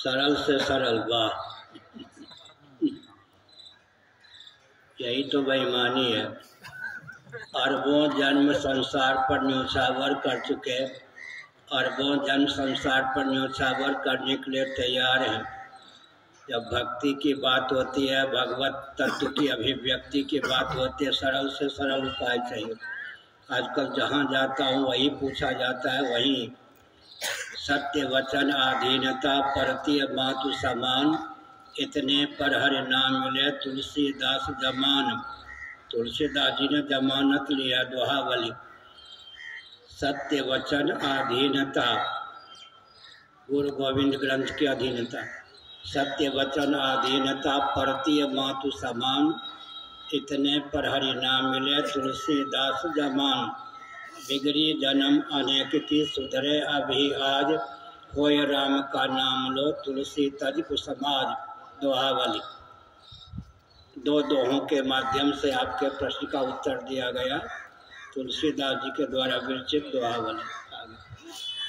सरल से सरल वाह यही तो बेईमानी है। अरबों जन्म संसार पर न्योछावर कर चुके अरबों जन्म संसार पर न्योछावर करने के लिए तैयार हैं। जब भक्ति की बात होती है, भगवत तत्व की अभिव्यक्ति की बात होती है, सरल से सरल उपाय चाहिए। आजकल जहाँ जाता हूँ, वही पूछा जाता है, वही सत्य वचन आधीनता परतीय मातु समान। इतने पर हर नाम मिले, तुलसीदास जमान। तुलसीदास जी ने जमानत लिया दोहावली। सत्य वचन अधीनता गुरु गोविंद ग्रंथ की अधीनता। सत्य वचन अधीनता परतीय मातु समान। इतने पर हरि नाम मिले, तुलसीदास जमान। बिगड़ी जन्म अनेक की सुधरे, अभी आज होय राम का नाम लो तुलसी तज समाज दोहावली। दो दोहों के माध्यम से आपके प्रश्न का उत्तर दिया गया। तुलसीदास जी के द्वारा विरचित दोहावली।